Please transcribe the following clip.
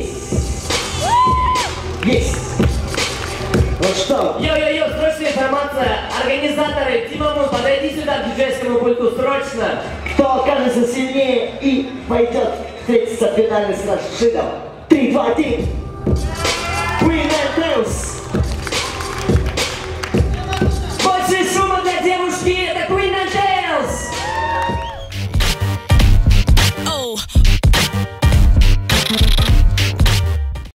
Есть! Есть! Вот что? Йо-йо-йо, срочная информация! Организаторы, Дима Тимамон, подойди сюда к диджейскому пульту, срочно! Кто окажется сильнее и пойдет встретиться в финале с нашим шидом? Три, два, три! We dance! Oh.